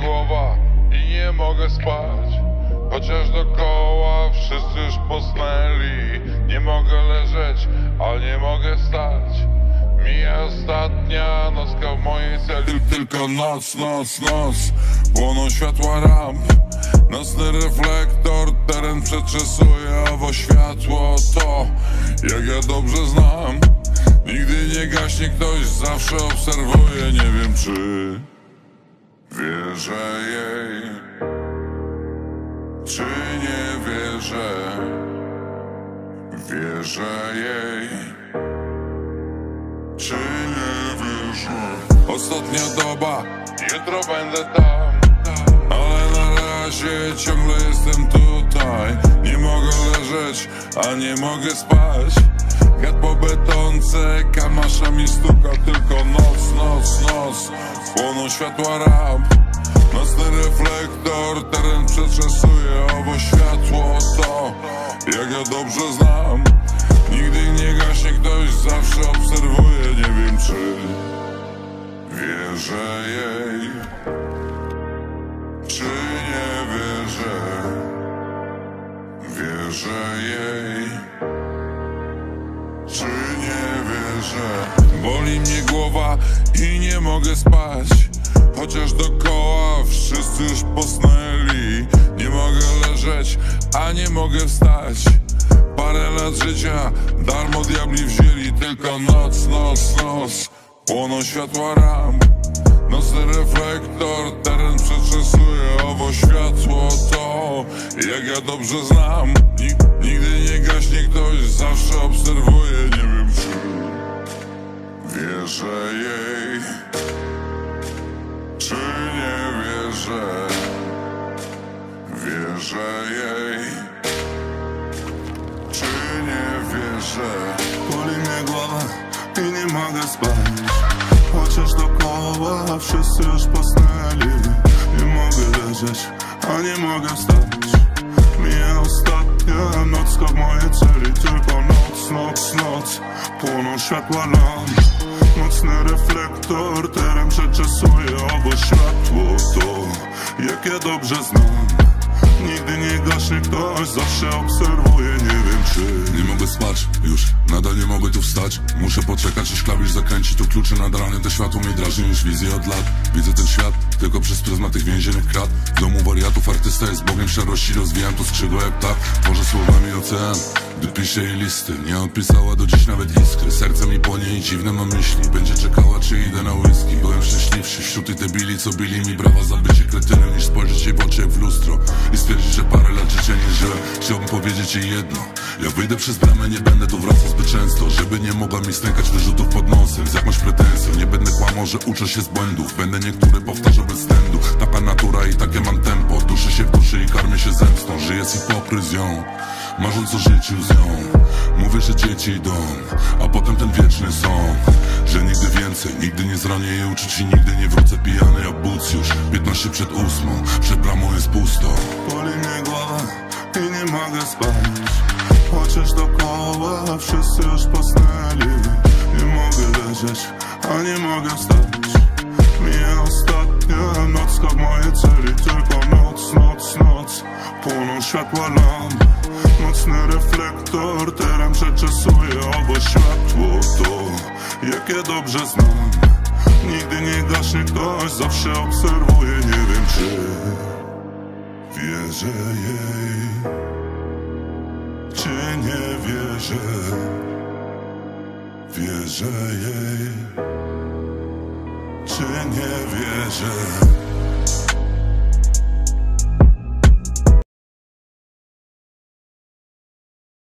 głowa i nie mogę spać. Chociaż dokoła wszyscy już posnęli. Nie mogę leżeć, ale nie mogę stać. Mija ostatnia nocka w mojej celi. Tylko noc, noc, noc Płoną światła ramp. Nocny reflektor, teren przeczesuje Owo światło. To, jak ja dobrze znam Nigdy nie gaśnie ktoś, zawsze obserwuje. Nie wiem czy wierzę jej Czy nie wierzę. Wierzę jej Czy nie wierzę. Ostatnia doba, jutro będę tam. Ale na razie ciągle jestem tutaj. Nie mogę leżeć, a nie mogę spać. Gat po betonce, kamasza mi stuka. Tylko noc, noc, noc. Płoną światła ramp Nocny reflektor, teren przeczesuje Owo światło to, jak ja dobrze znam Nigdy nie gaśnie ktoś, zawsze obserwuje Nie wiem czy wierzę jej Czy nie wierzę Wierzę jej czy nie wierzę? Boli mnie głowa i nie mogę spać Chociaż dokoła już posnęli. Nie mogę leżeć, a nie mogę wstać. Parę lat życia darmo diabli wzięli. Tylko noc, noc, noc Płoną światła ram. Nocny reflektor, teren przeczesuje Owo światło to, jak ja dobrze znam Nigdy nie gaśnie ktoś, zawsze obserwuje Nie wiem czy wierzę jej wierzę Wierzę jej. Czy nie wierzę? Boli mnie głowa i nie mogę spać. Chociaż dokoła wszyscy już posnęli. Nie mogę leżeć, a nie mogę wstać. Mija ostatnia nocka w mojej celi Tylko noc, noc, noc. Płoną światła lamp Nocny reflektor teren przeczesuje Obo światło. To, dobrze znam. Nigdy nie gaśnie ktoś, zawsze obserwuje, nie wiem czy. Nie mogę spać, już, nadal nie mogę tu wstać. Muszę poczekać, aż klawisz zakręci Tu klucze nad rany, to światło mnie drażni już wizję od lat. Widzę ten świat, tylko przez pryzmat tych więziennych krat. W domu wariatów artysta jest bogiem szarości Rozwijam tu skrzydło jak tak, tworzę słowami ocean Gdy piszę jej listy, nie odpisała do dziś nawet iskry. Serce mi płonie i dziwne mam myśli. Będzie czekała, czy idę na whisky. Byłem szczęśliwszy wśród tych debili, co bili mi brawa. Za bycie kretynem Niż spojrzeć jej w oczy jak w lustro. I stwierdzić, że parę lat życia nie źle Chciałbym powiedzieć jej jedno. Jak wyjdę przez bramę, nie będę tu wracał zbyt często Żeby nie mogła mi stękać wyrzutów pod nosem Z jakąś pretensją, nie będę kłamał, że uczę się z błędów. Będę niektóre powtarzał bez stędu Taka natura i takie mam tempo. Duszę się w duszy i karmię się zemstą. Żyję z hipokryzją Marząc o życiu z nią. Mówię, że dzieci idą A potem ten wieczny sąd Że nigdy więcej, nigdy nie zranię jej uczuć I nigdy nie wrócę pijany jak bucjusz 15 przed ósmą, przed bramą jest pusto. Boli mnie głowa i nie mogę spać. Chociaż dokoła wszyscy już posnęli. Nie mogę leżeć, a nie mogę wstać. Mija ostatnia nocka w mojej celi. Tylko noc, noc, noc Płoną światła lamp Nocny reflektor teren przeczesuje Obo światło. To, jak ja dobrze znam. Nigdy nie gaśnie ktoś, zawsze obserwuje. Nie wiem czy Wierzę jej, czy nie wierzę? Wierzę jej, czy nie wierzę?